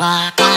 Ah.